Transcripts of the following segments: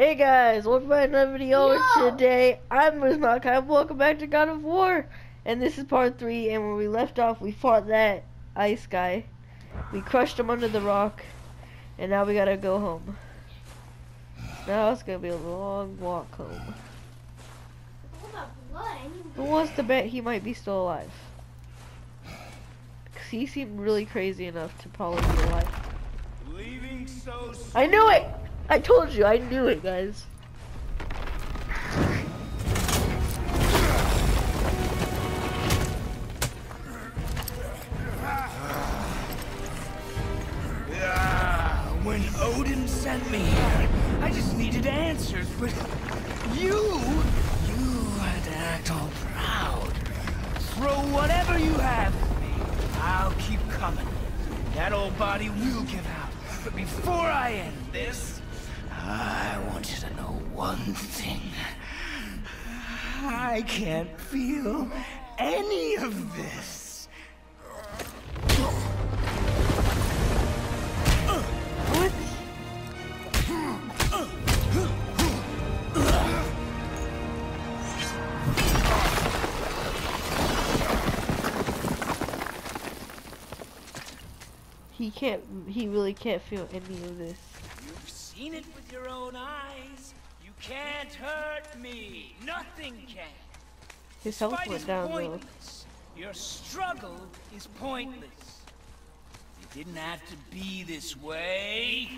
Hey guys, welcome back to another video. Yo! Today, I'm Rizmakai. Welcome back to God of War. And this is part 3, and when we left off, we fought that ice guy. We crushed him under the rock, and now we gotta go home. Now it's gonna be a long walk home. Hold up, what? I need Who wants to bet he might be still alive? Cause he seemed really crazy enough to probably be alive. Leaving so soon. I knew it! I told you, I knew it, guys. When Odin sent me here, I just needed answers, but you, you had to act all proud. Throw whatever you have at me. I'll keep coming. That old body will give out. But before I end this, I want you to know one thing. I can't feel any of this. He can't, he really can't feel any of this. Seen it with your own eyes. You can't hurt me. Nothing can. His health Fight went down though. pointless. Your struggle is pointless. It didn't have to be this way.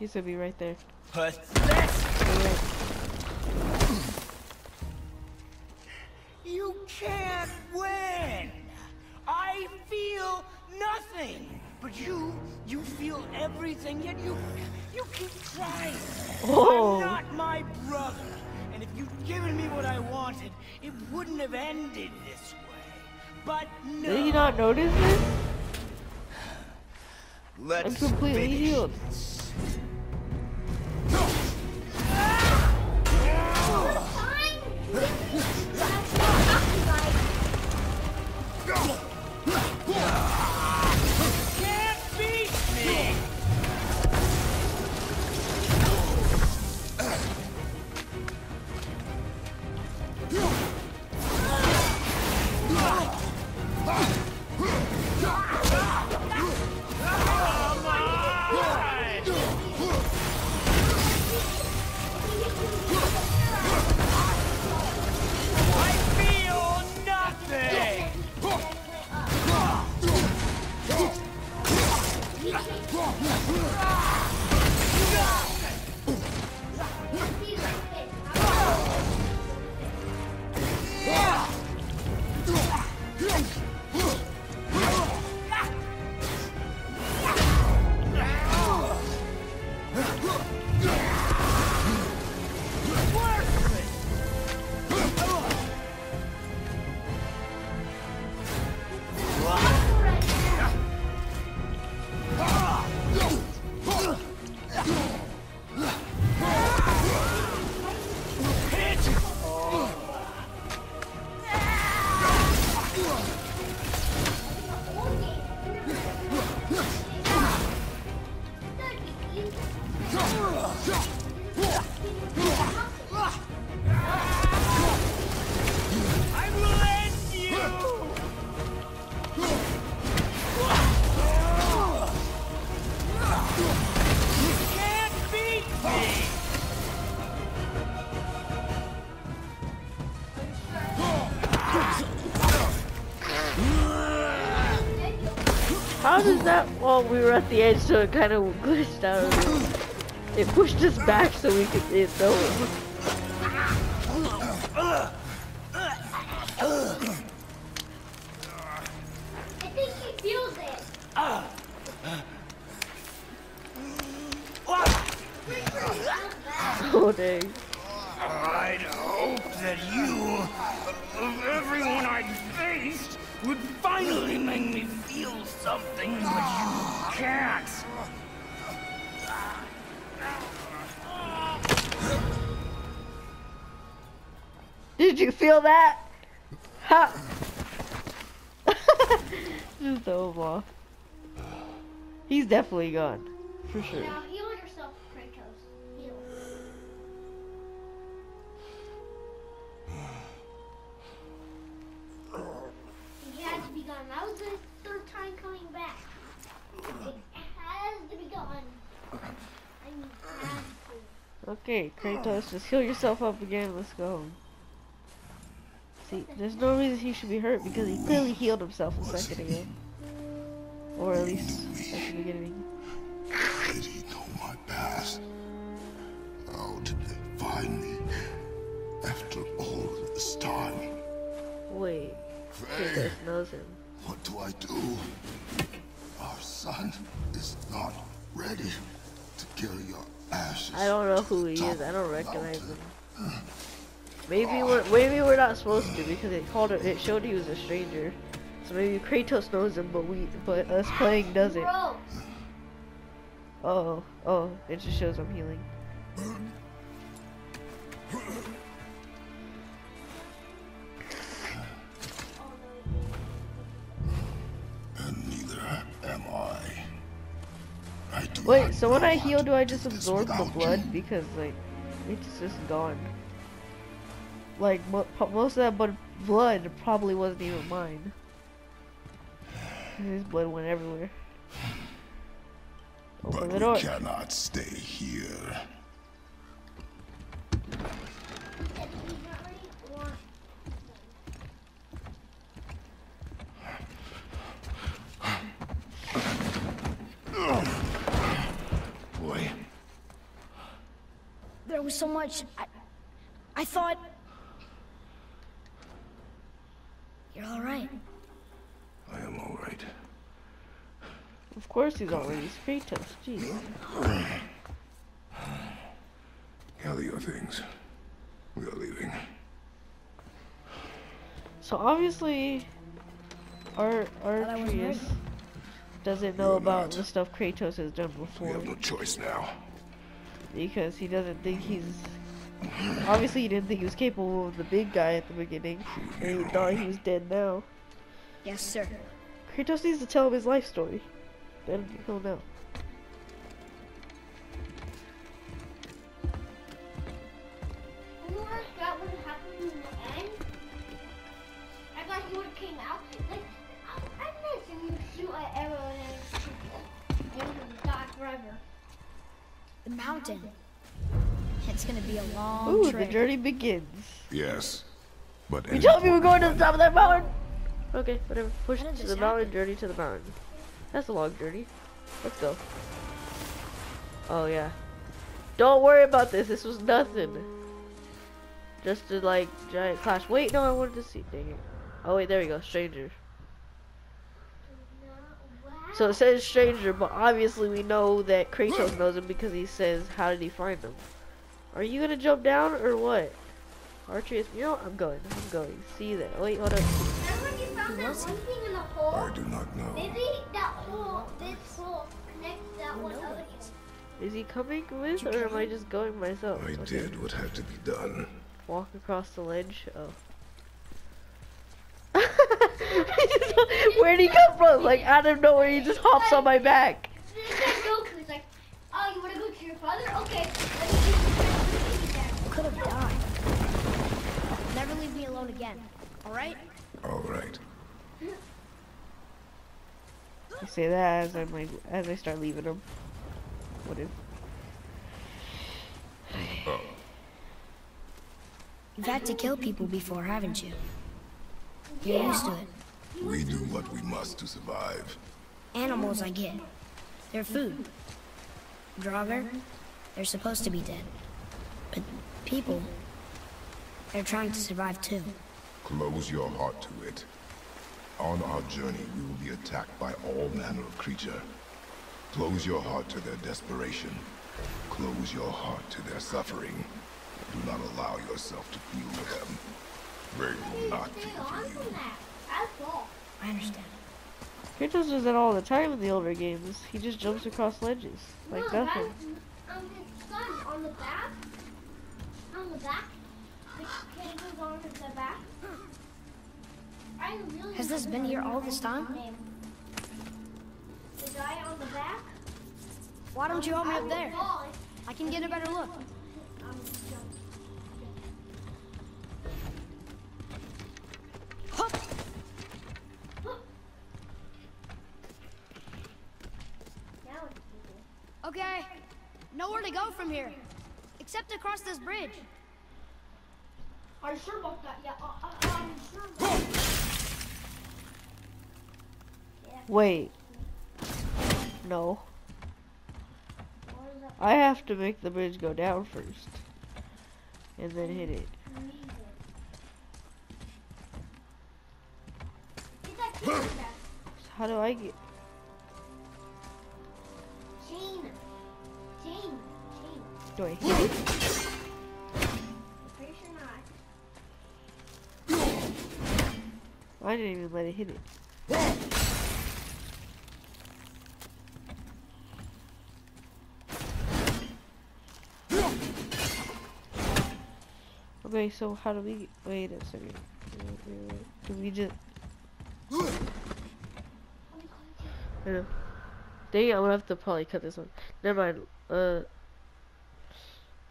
He's gonna be right there. Pathetic. You can't win. I feel nothing. But you, you feel everything, yet you, you keep trying. Oh. I'm not my brother. And if you'd given me what I wanted, it wouldn't have ended this way. But no. Did he not notice this? Let's I'm completely finish healed. How does that? Well, we were at the edge, so it kind of glitched out. Of it. it pushed us back so we could it throw him. I think he feels it. Oh dang! I'd hope that you, of everyone I faced, would finally make me feel something, but you can't. Did you feel that? Ha! Just over. He's definitely gone, for sure. Okay, Kratos, just heal yourself up again. Let's go. See, there's no reason he should be hurt because he clearly healed himself a second ago. Or at least at the beginning. Did he know my past? How did they find me after all this time? Wait, Kratos knows him. what do I do? Our son is not ready to kill your. I don't know who he is. I don't recognize him. Maybe we're maybe we're not supposed to because it called it. It showed he was a stranger. So maybe Kratos knows him, but we but us playing doesn't. Bro, Oh oh, it just shows I'm healing. Wait, so when I heal, do I just absorb the blood you. because like it's just gone? Like mo most of that blood blood probably wasn't even mine. His blood went everywhere. Open But we door. cannot stay here. if he's not ready, or Boy, There was so much. I, I thought. You're all right. I am all right. Of course he's already Kratos. Jeez. Gather your things. We are leaving. So obviously, our Thought I Atreus doesn't know about not. the stuff Kratos has done before. We have no choice now. Because he doesn't think he's. Obviously, he didn't think he was capable of the big guy at the beginning, and he thought he was dead now. Yes, sir. Kratos needs to tell him his life story. Then he'll know. you know what that would have happened in the end? I thought he would have came out. The mountain. It's gonna be a long Ooh, the journey begins. Yes. But You told me we're going to the top of that mountain. Okay, whatever. Push How did to this the mountain. happen? Journey to the mountain. That's a long journey. Let's go. Oh yeah. Don't worry about this. This was nothing. Just a like giant clash. Wait, no, I wanted to see. Dang it. Oh wait, there we go. Stranger. So it says stranger, but obviously we know that Kratos knows him because he says, "How did he find him?" Are you gonna jump down or what? Archie, you know what? I'm going. I'm going. See you there. Wait, hold up. Remember when you found that one thing in the hole? I do not know. Maybe that hole, this hole, connects that one other. Is he coming with, or am I just going myself? I Okay. did what had to be done. Walk across the ledge. Oh. Where'd he come from? Like out of nowhere, he just hops on my back. It's like Goku. It's like, oh, you want to go to your father? Okay. Let me get you there. Could have died. Never leave me alone again. All right? All right. I say that as I'm like, as I start leaving him. What if? You've had to kill people before, haven't you? You're used to it. We do what we must to survive. Animals, I get. They're food. Draugr, they're supposed to be dead. But people, they're trying to survive too. Close your heart to it. On our journey, we will be attacked by all manner of creature. Close your heart to their desperation. Close your heart to their suffering. Do not allow yourself to feel for them. They will not feel for you. That's all. I understand. Kratos does that all the time in the older games. He just jumps across ledges like no, nothing. that's, um, his son on the back. On the back. The kid who's on the back. Really Has this been here all this time? The guy on the back. Why don't you help me up there? I can get a better look. Um. Hup! Now it's easy. Okay, nowhere to go from here. Except across this bridge. Are you sure about that? Yeah, uh, uh, I'm sure Wait. No. What is that? I have to make the bridge go down first. And then hit it. Get that chain back. So how do I get I hit it? Pretty sure not. I didn't even let it hit it. Okay, so how do we wait a second. Do we just I know. Dang I'm gonna have to probably cut this one. Never mind. Uh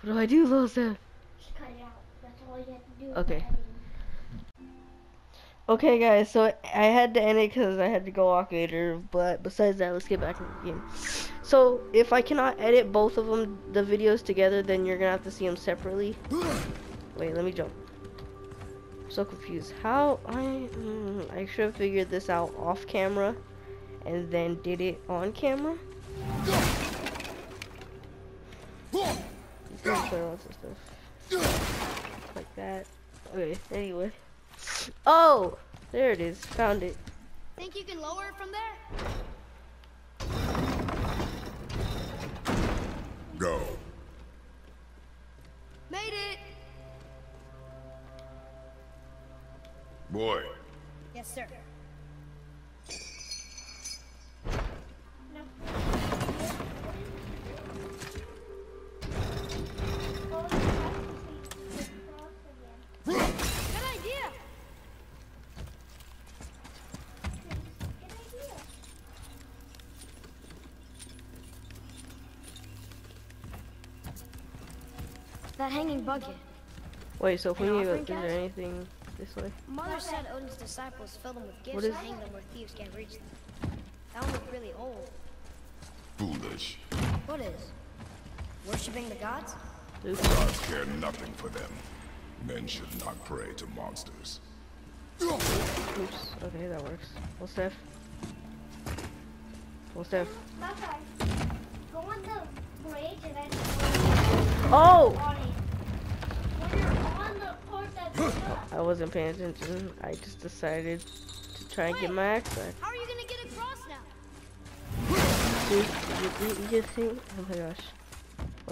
what do I do, little Sam? Just cut it out. That's all you have to do. Okay. Okay, guys, so I had to end it because I had to go walk later, but besides that, let's get back in the game. So, if I cannot edit both of them, the videos together, then you're gonna have to see them separately. Wait, let me jump. I'm so confused. How I mm, I should have figured this out off camera, and then did it on camera. Can play lots of stuff like that. Okay, anyway. Oh, there it is. Found it. Think you can lower it from there? Go. Made it! Boy, Yes, sir. That hanging bucket. Wait, so if we An need, offering is there cast? anything this way? Mother said Odin's disciples fill them with gifts What and hang them where thieves can't reach them. That one looked really old. foolish. What is? Worshipping the gods? Oops. Gods care nothing for them. Men should not pray to monsters. Oops. Okay, that works. Well, Steph. Well, Steph. Go on the bridge and then Oh! on it. When you're on the part that's I wasn't paying attention. I just decided to try and get my axe back. How are you gonna get across now? Dude, you, you, you think? Oh my gosh.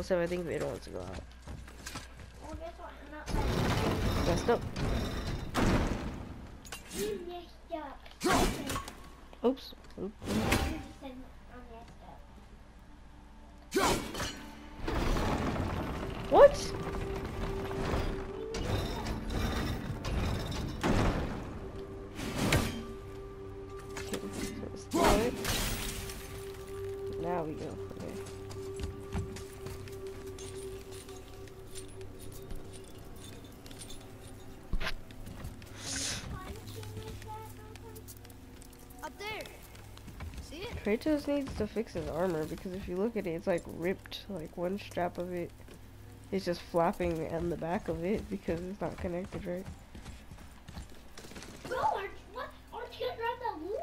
Steph, I think Vader wants to go out. Well, guess what? I'm not Messed up. you messed up. Oops. Oop. You said I messed up. What? Now we go. Okay. Up there. See it? Kratos needs to fix his armor because if you look at it, it's like ripped. Like one strap of it is just flapping on the back of it because it's not connected right. Bro, aren't, what? Aren't you gonna grab that loot?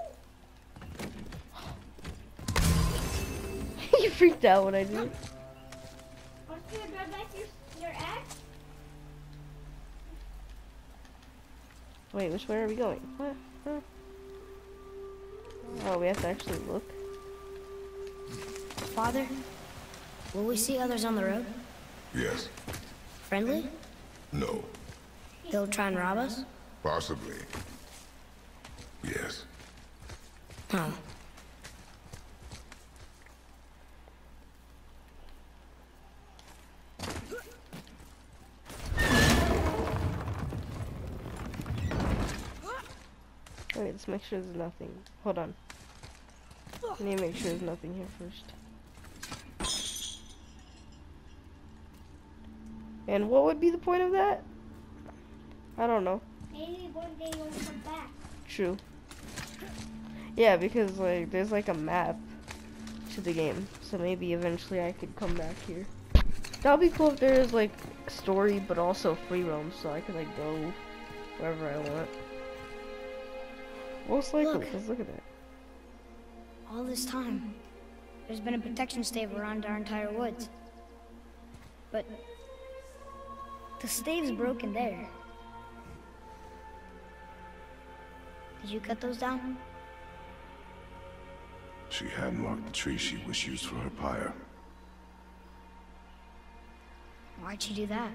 you freaked out when I did. it. Aren't you gonna grab back your, your axe? Wait, which way are we going? What? Huh? Oh, we have to actually look. Father, will we see others on the road? Yes. Friendly? No. They'll try and rob us? Possibly. Yes. Oh. Let's make sure there's nothing. Hold on. I need to make sure there's nothing here first. And what would be the point of that? I don't know. Maybe one day you'll come back. True. Yeah, because like there's like a map to the game, so maybe eventually I could come back here. That would be cool if there is like story, but also free roam, so I could like go wherever I want. Most likely, Look. because look at that. All this time, there's been a protection stave around our entire woods. But the stave's broken there. Did you cut those down? She had marked the tree she wished used for her pyre. Why'd you do that?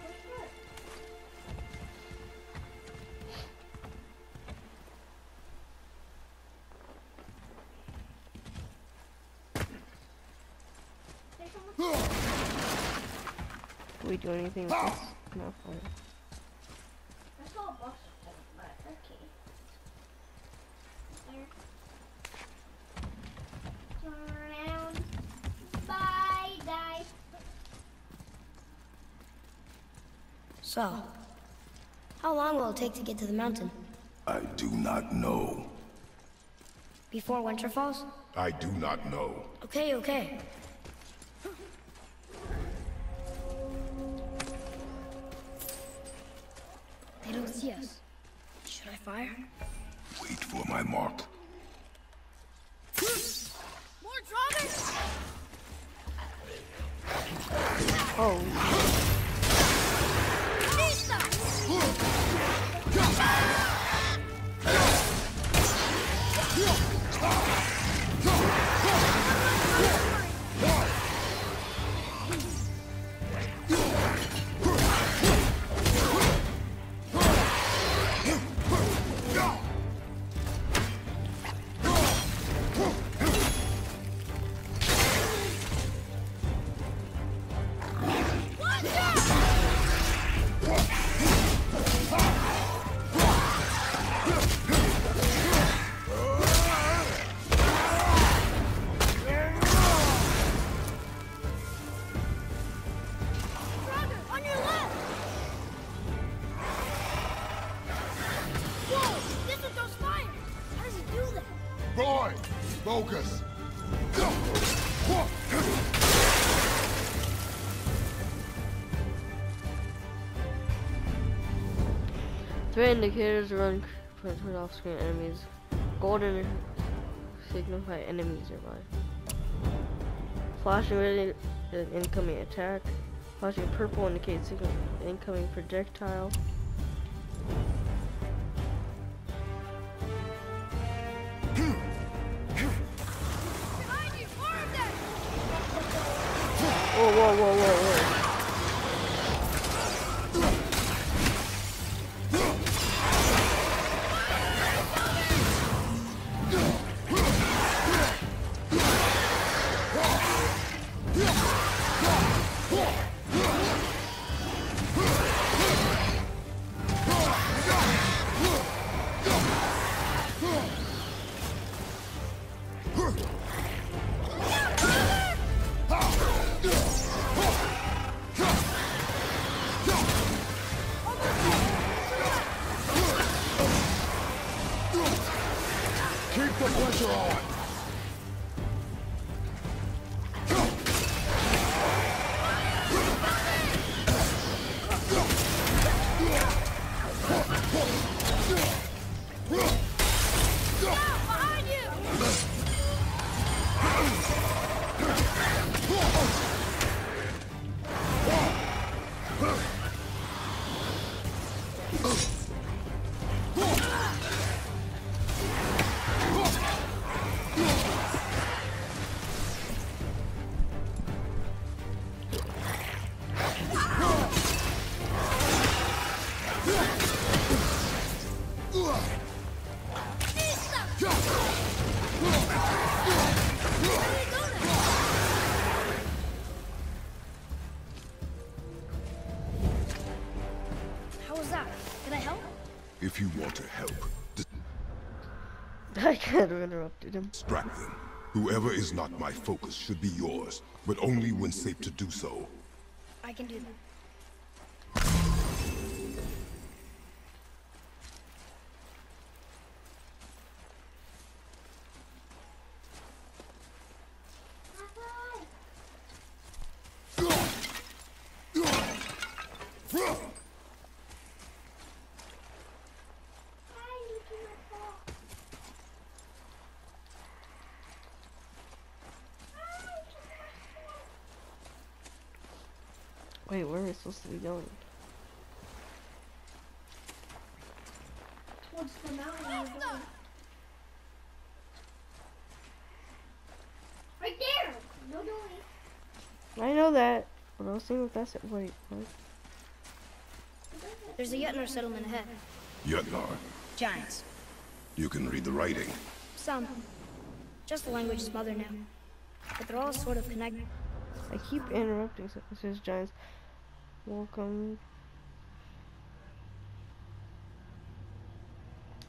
First start? There's someone- Do we do anything with this? No, fine. I saw a box with them, but okay. There. Turn around. Bye, guys. So, how long will it take to get to the mountain? I do not know. Before winter falls? I do not know. Okay, okay. They don't see us. Should I fire? Wait for my mark. More Draugr! Oh, on Threat indicators run turn off screen enemies. Golden signify enemies nearby. Flashing red an incoming attack. Flashing purple indicates incoming projectile. Interrupted him. distract them. Whoever is not my focus should be yours, but only when safe to do so. I can do that. Wait, where are we supposed to be going? Towards the mountain. we're going. Right there. No, no, I know that, but I was seeing if that's it. Wait, what? There's a Jötnar settlement ahead. Jötnar, Giants. you can read the writing. Some. Just the language his mother knew. But they're all sort of connected. I keep interrupting. so- It says giants. Welcome.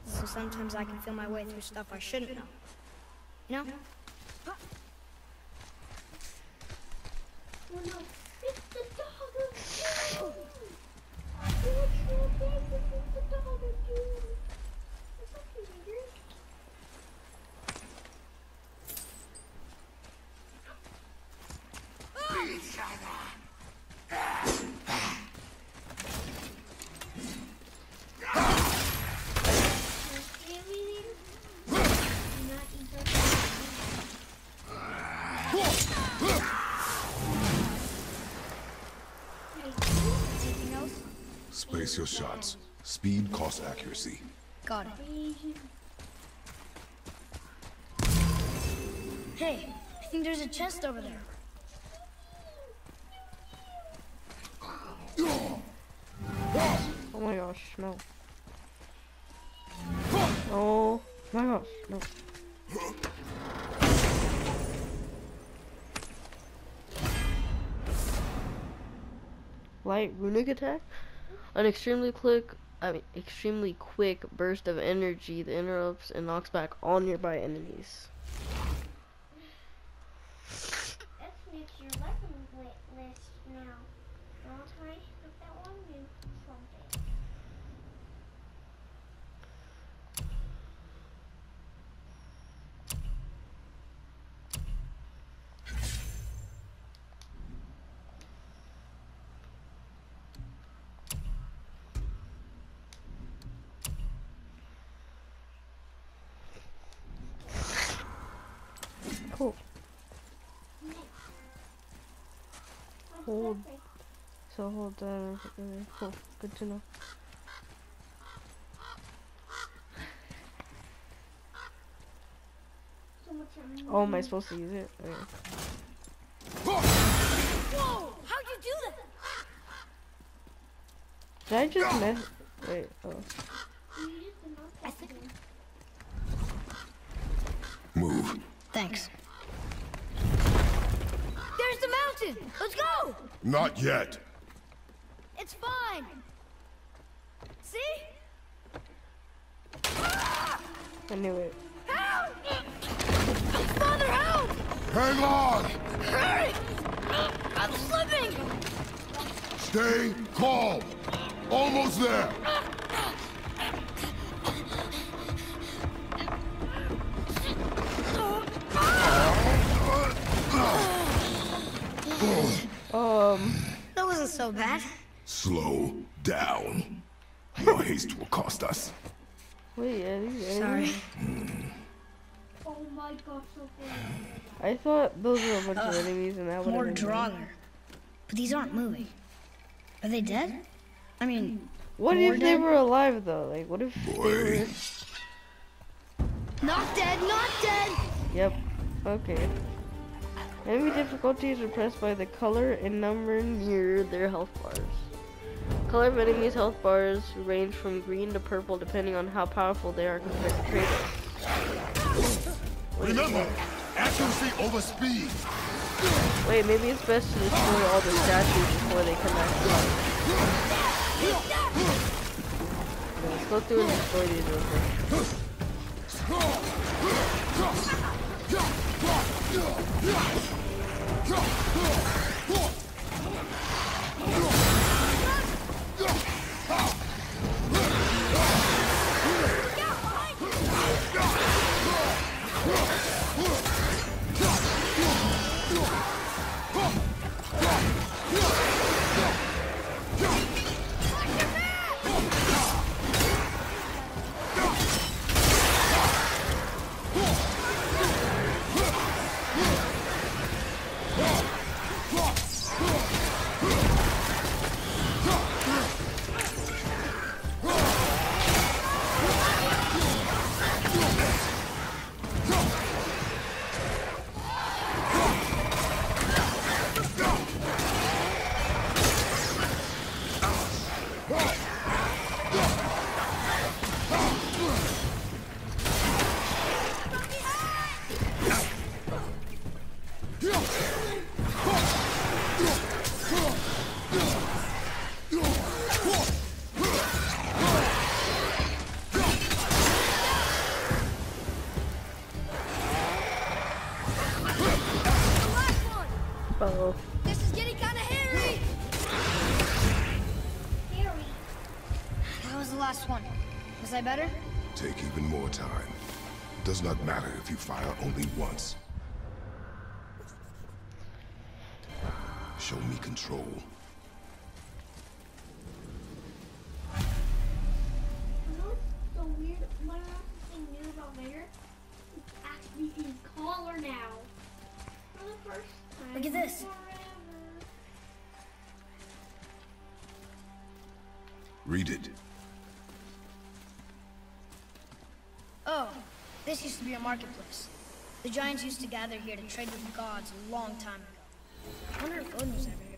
So sometimes I can feel my way through stuff I shouldn't know. You know? Oh no, it's the dog of doom! It's your big, this is the dog of doom! It's okay, Ranger. Okay, Ranger. Do not eat our food. Anything else? Space your shots. Speed, costs accuracy. Got it. Hey, I think there's a chest over there. Oh my gosh, no. Oh my gosh, no. Light runic attack? An extremely quick, I mean, extremely quick burst of energy that interrupts and knocks back all nearby enemies. That makes your weapon li- list now. I'll try with that one new something. Cool. Hold. So hold that. uh, Cool. Good to know. So much time. Oh, am I supposed to use it? Okay. Whoa! How'd you do that? Did I just mess? Wait. Oh. You used the mouse I button. think- Move. Thanks. There's mountain! Let's go! Not yet. It's fine! See? I knew it. Help! Father, help! Hang on! Hurry! I'm slipping! Stay calm. Almost there. Um. That wasn't so bad. Slow down. Your haste will cost us. Wait, are these Sorry. enemies? Oh my god, so good. I thought those were a bunch of enemies, and that would More have been. Draugr. But these aren't moving. Are they dead? I mean, What More if they dead? were alive though? Like, what if they Boy. were? not dead, not dead! Yep. Okay. Enemy difficulties are pressed by the color and number near their health bars. Color of enemies' health bars range from green to purple depending on how powerful they are compared to traders. Remember, accuracy over speed. Wait, maybe it's best to destroy all the statues before they come back to life. Yeah, let's go through and destroy these real quick. Uh-oh. Look at this. Read it. Oh, this used to be a marketplace. The giants used to gather here to trade with the gods a long time ago. I wonder if Odin was ever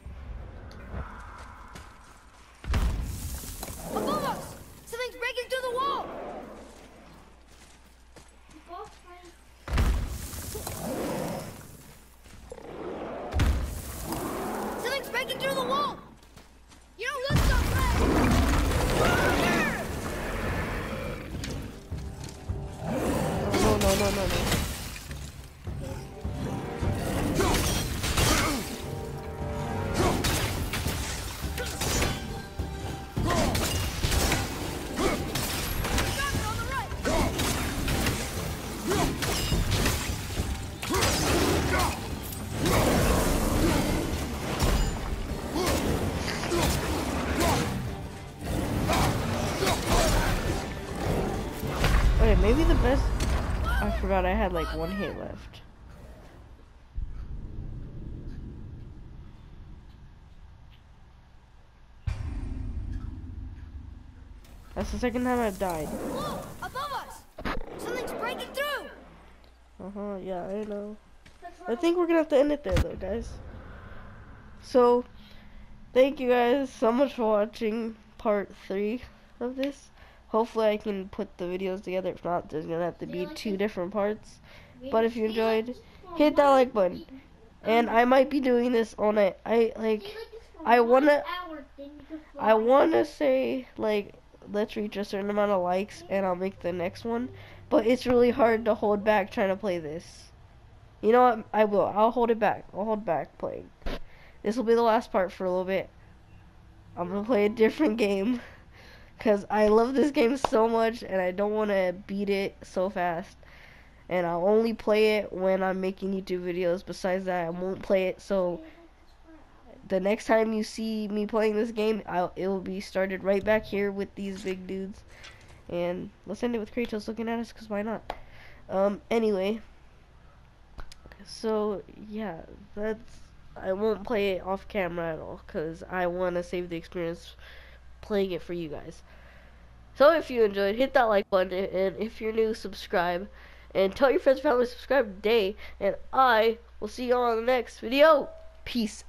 forgot I had like one hit left. That's the second time I've died. Whoa! Above us! Something's breaking through! Uh huh, yeah, I know. I think we're gonna have to end it there though, guys. So, thank you guys so much for watching part three of this. Hopefully, I can put the videos together. If not, there's gonna have to be two different parts. But if you enjoyed, hit that like button. And I might be doing this on it. I like. I wanna- I want to say like let's reach a certain amount of likes and I'll make the next one, but it's really hard to hold back trying to play this. You know what? I will. I'll hold it back. I'll hold back playing. This will be the last part for a little bit. I'm gonna play a different game because I love this game so much and I don't want to beat it so fast. And I'll only play it when I'm making YouTube videos. Besides that, I won't play it. So the next time you see me playing this game, I'll, it will be started right back here with these big dudes. And let's end it with Kratos looking at us, because why not? Um, anyway. So, yeah, that's... I won't play it off camera at all, because I want to save the experience playing it for you guys. So if you enjoyed, hit that like button, and if you're new, subscribe. And tell your friends and family to subscribe today, and I will see you all on the next video. Peace